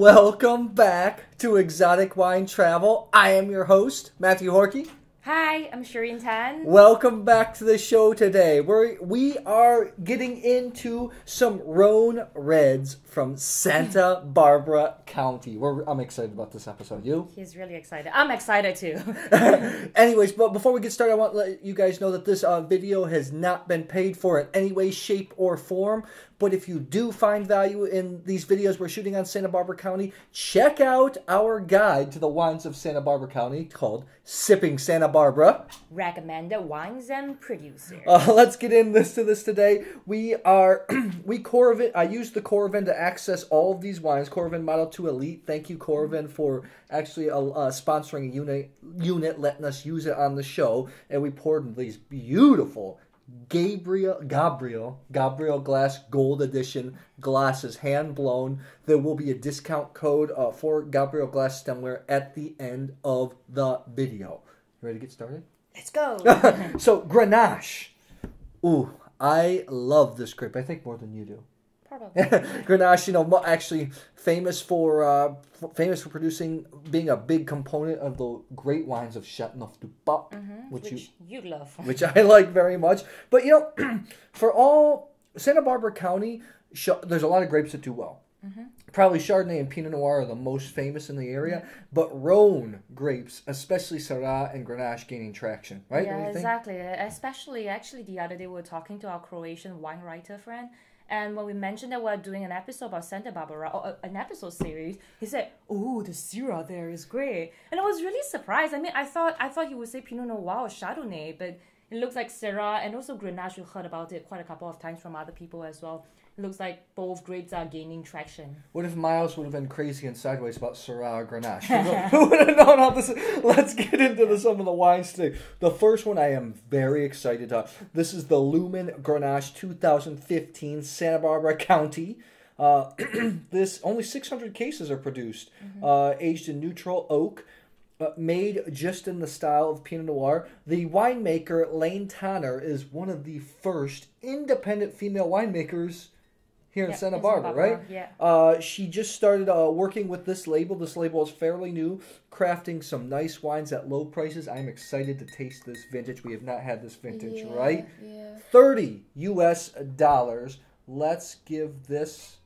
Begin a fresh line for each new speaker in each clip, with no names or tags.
Welcome back to Exotic Wine Travel. I am your host, Matthew Horkey.
Hi, I'm Shireen Tan.
Welcome back to the show today. We're, we are getting into some Rhone Reds from Santa Barbara County. We're, I'm excited about this episode. You?
He's really excited. I'm excited too.
Anyways, but before we get started, I want to let you guys know that this uh, video has not been paid for in any way, shape, or form. But if you do find value in these videos we're shooting on Santa Barbara County, check out our guide to the wines of Santa Barbara County called Sipping Santa Barbara.
Recommended wines and producers.
Uh, let's get in this to this today. We are we Coravin. I used the Coravin to access all of these wines. Coravin Model Two Elite. Thank you, Coravin, for actually uh, uh, sponsoring a unit unit, letting us use it on the show. And we poured these beautiful Gabriel Gabriel Gabriel Glas Gold Edition glasses, hand blown. There will be a discount code uh, for Gabriel Glas stemware at the end of the video. You ready to get started?
Let's go.
so Grenache. Ooh, I love this grape. I think more than you do.
Probably.
Grenache, you know, actually famous for uh, famous for producing, being a big component of the great wines of Chateauneuf du Pape, which, you
Which you love.
which I like very much. But you know, for all Santa Barbara County, there's a lot of grapes that do well. Probably Chardonnay and Pinot Noir are the most famous in the area, but Rhone grapes, especially Syrah and Grenache, gaining traction, right?
Yeah, exactly. Especially, actually, the other day we were talking to our Croatian wine writer friend, and when we mentioned that we're doing an episode about Santa Barbara, or uh, an episode series, he said, "Oh, the Syrah there is great," and I was really surprised. I mean, I thought I thought he would say Pinot Noir or Chardonnay, but it looks like Syrah and also Grenache. We heard about it quite a couple of times from other people as well. Looks like both grapes are gaining traction.
What if Miles would have been crazy and sideways about Syrah Grenache? Who would have known how this? Let's get into the, some of the wines today. The first one I am very excited about. This is the Lumen Grenache 2015, Santa Barbara County. Uh, this only 600 cases are produced, uh, aged in neutral oak. Uh, made just in the style of Pinot Noir. The winemaker Lane Tanner is one of the first independent female winemakers here in
Yeah,
Santa Barbara,
Barbara,
right?
yeah.
Uh, she just started uh, working with this label. This label is fairly new, crafting some nice wines at low prices. I'm excited to taste this vintage. We have not had this vintage, right?
Yeah.
30 US dollars. Let's give this.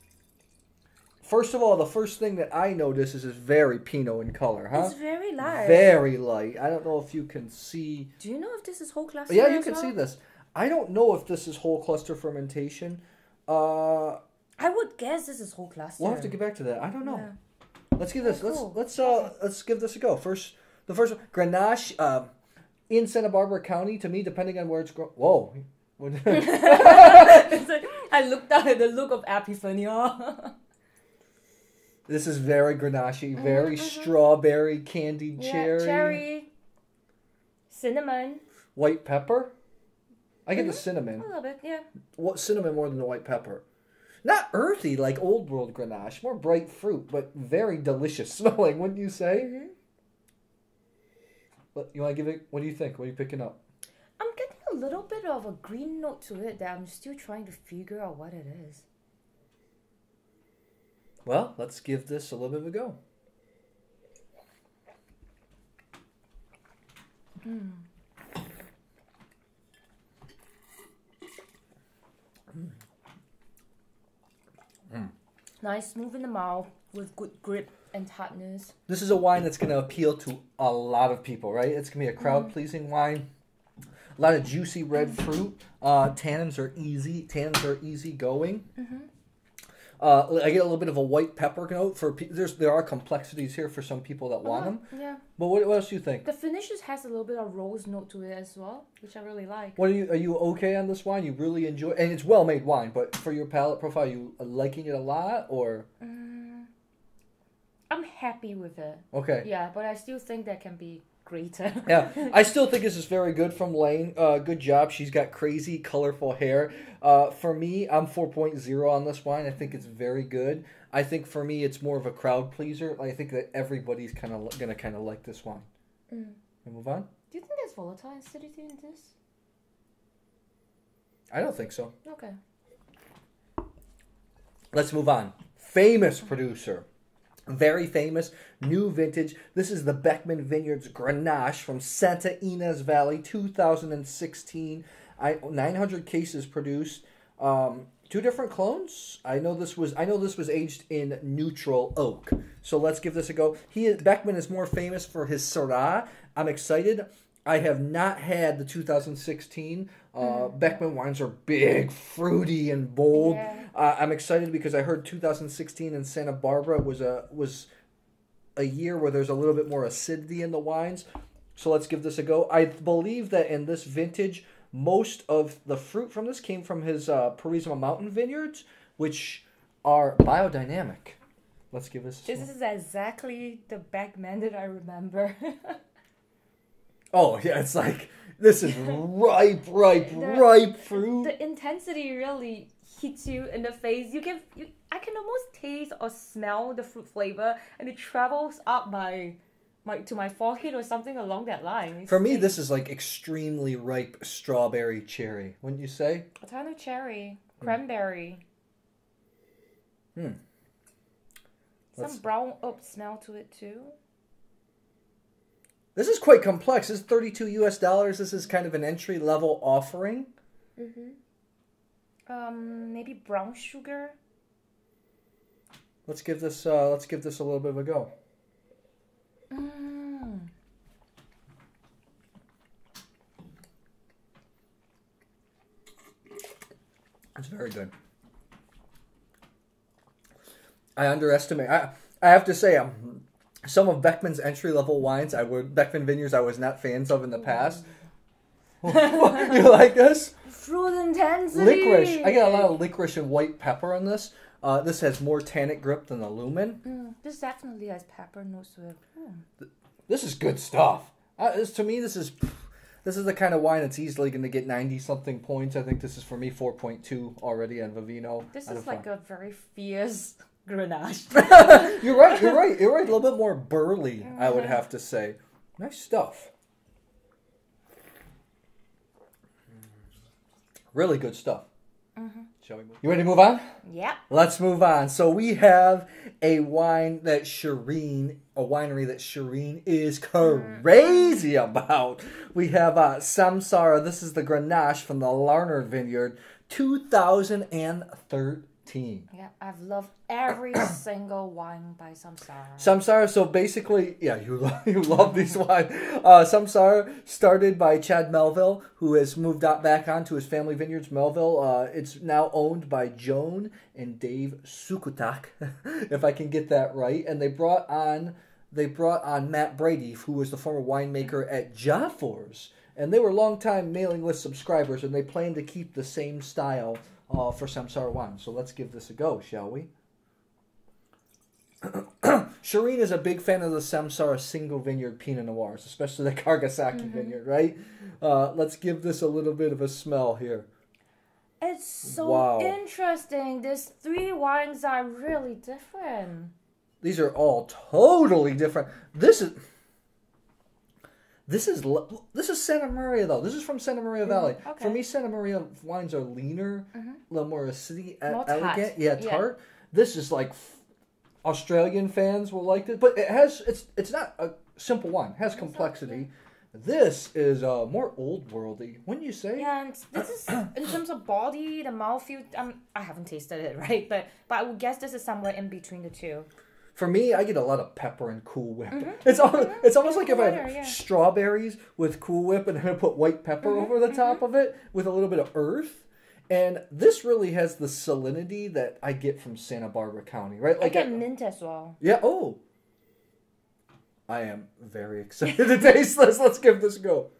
First of all, the first thing that I notice is it's very Pinot in color, huh?
It's very light.
Very light. I don't know if you can see.
Do you know if this is whole cluster?
Yeah, you can
well?
see this. I don't know if this is whole cluster fermentation. Uh,
I would guess this is whole cluster.
we'll have to get back to that. I don't know.
Yeah.
Let's give this.
Oh,
Let's let's uh let's give this a go. First, the first one, Grenache, um, in Santa Barbara County. To me, depending on where it's grown. Whoa.
Like, I looked down at the look of epiphany.
this is very Grenache, very strawberry, candied
Yeah,
cherry,
cherry, cinnamon,
white pepper. I get the cinnamon.
a little bit. Yeah.
What cinnamon more than the white pepper? Not earthy like old world Grenache, more bright fruit, but very delicious smelling. Wouldn't you say?
Mhm.
But You want to give it? What do you think? What are you picking up?
I'm getting a little bit of a green note to it that I'm still trying to figure out what it is.
Well, let's give this a little bit of a go.
Nice, smooth in the mouth with good grip and tartness.
This is a wine that's going to appeal to a lot of people, right? It's going to be a crowd pleasing wine. A lot of juicy red fruit. Uh, tannins are easy. Tannins are easy going. Uh, I get a little bit of a white pepper note for pe- there's there are complexities here for some people that want them.
Yeah.
But what, what else do you think?
The finishes has a little bit of rose note to it as well, which I really like.
What are you are you okay on this wine? You really enjoy and it's well made wine, but for your palate profile, you liking it a lot or
Mm, I'm happy with it.
okay?
Yeah, but I still think that can be greater.
Yeah, I still think this is very good from Lane. Uh, good job. She's got crazy, colorful hair. Uh, for me, I'm 4.0 on this wine. I think it's very good. I think for me, it's more of a crowd pleaser. I think that everybody's kind of gonna kind of like this wine.
Mm.
We move on.
Do you think there's volatile acidity in this?
I don't think so.
Okay.
Let's move on. Famous producer, Very famous, new vintage. This is the Beckmen Vineyards Grenache from Santa Ynez Valley, 2016. I, 900 cases produced. Um, two different clones. I know this was I know this was aged in neutral oak. So let's give this a go. He Beckmen is more famous for his Syrah. I'm excited. I have not had the 2016. Uh, Beckmen wines are big, fruity, and bold.
Yeah.
Uh, I'm excited because I heard 2016 in Santa Barbara was a was a year where there's a little bit more acidity in the wines. So let's give this a go. I believe that in this vintage, most of the fruit from this came from his uh, Purisima Mountain vineyards, which are biodynamic. Let's give this. A
This is exactly the Beckmen that I remember.
oh yeah, it's like this is ripe, ripe,
The-
ripe fruit.
the intensity really hits you in the face. You can, you, I can almost taste or smell the fruit flavor, and it travels up my, my to my forehead or something along that line. It's
For me,
like
this is like extremely ripe strawberry cherry. Wouldn't you say?
a ton of cherry, cranberry.
Hmm.
Some
Let's-
brown oak smell to it too.
This is quite complex. This is 32 US dollars. This is kind of an entry level offering.
Um, maybe brown sugar.
Let's give this uh, let's give this a little bit of a go.
Mm.
It's very good. I underestimate. I I have to say, um, some of Beckmen's entry level wines, I would Beckmen Vineyards, I was not fans of in the past. you like this?
Fruit intensity.
Licorice. I get a lot of licorice and white pepper on this. Uh, this has more tannic grip than the Lumen.
Mm, this definitely has pepper notes to it. Mm.
This is good stuff. Uh, this, to me, this is this is the kind of wine that's easily going to get ninety something points. I think this is for me four point two already on Vivino.
This is like a very fierce Grenache.
you're right. You're right. You're right. A little bit more burly, I would uh-huh. have to say. Nice stuff. Really good stuff. Mm-hmm. Shall we move? You ready to move on?
yep.
Let's move on. So we have a wine that Shireen, a winery that Shireen is crazy mm-hmm. about. We have uh, Samsara. This is the Grenache from the Larner Vineyard, 2013.
Yeah, I've loved every single wine by Samsara.
Samsara, so basically, yeah, you love, you love these wines. Uh, Samsara started by Chad Melville, who has moved out back onto his family vineyards, Melville. Uh, it's now owned by Joan and Dave Sukutak, if I can get that right. And they brought on they brought on Matt Brady, who was the former winemaker at Jaffurs. And they were longtime mailing list subscribers, and they plan to keep the same style uh, for Samsara wine. So let's give this a go, shall we? Shireen is a big fan of the Samsara single vineyard Pinot Noirs, especially the Kargasaki vineyard, right? Uh, let's give this a little bit of a smell here.
It's so
Wow.
interesting. These three wines are really different.
These are all totally different. This is this is this is Santa Maria though. This is from Santa Maria Valley.
okay.
For me, Santa Maria wines are leaner, a little more acidity,
tart.
elegant. Yeah,
Yeah.
tart. This is like Australian fans will like this, but it has it's it's not a simple wine. It has complexity. This is uh, more old worldy. Wouldn't you say?
Yeah, this is in terms of body, the mouthfeel. Um, I haven't tasted it, right? But but I would guess this is somewhere in between the two.
For me, I get a lot of pepper and Cool Whip. Mm-hmm. It's almost, mm-hmm. it's almost like if I have
yeah.
strawberries with Cool Whip and then I put white pepper mm-hmm. over the top of it with a little bit of earth. And this really has the salinity that I get from Santa Barbara County, right?
I
Like,
get
I-
mint as well.
yeah. Oh, I am very excited to taste this. Let's give this a go.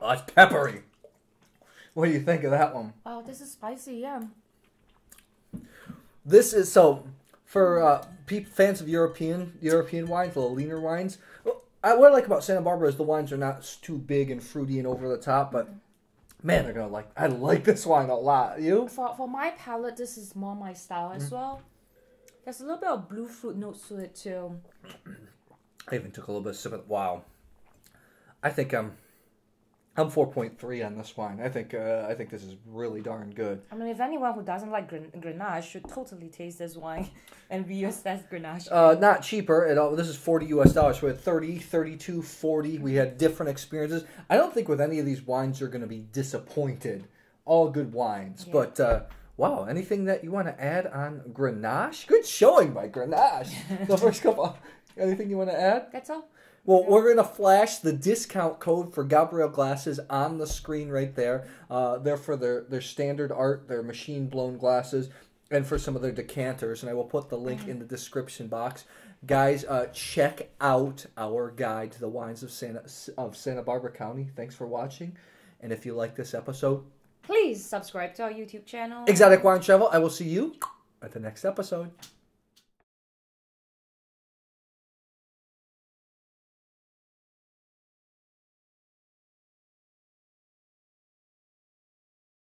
Oh, it's peppery. What do you think of that one?
Oh, this is spicy. Yeah.
This is so for uh, fans of European European wines, the leaner wines. I, what I like about Santa Barbara is the wines are not too big and fruity and over the top, but man, they're gonna like. I like this wine a lot. You?
For for my palate, this is more my style
Mm.
as well. There's a little bit of blue fruit notes to it too.
I even took a little bit of sip of wow. I think I'm I'm 4.3 on this wine. I think uh, I think this is really darn good.
I mean, if anyone who doesn't like Gren- Grenache should totally taste this wine and as Grenache.
Uh, not cheaper at all. This is 40 US dollars. We had 30, 32, 40. We had different experiences. I don't think with any of these wines you're going to be disappointed. All good wines.
Yeah.
But uh, wow, anything that you want to add on Grenache? Good showing by Grenache. the first couple. Anything you want to add?
That's all.
Well, we're going to flash the discount code for Gabriel glasses on the screen right there. Uh, they're for their, their standard art, their machine blown glasses, and for some of their decanters. And I will put the link in the description box. Guys, uh, check out our guide to the wines of Santa of Santa Barbara County. Thanks for watching. And if you like this episode,
Please subscribe to our YouTube channel.
Exotic Wine Travel, I will see you at the next episode.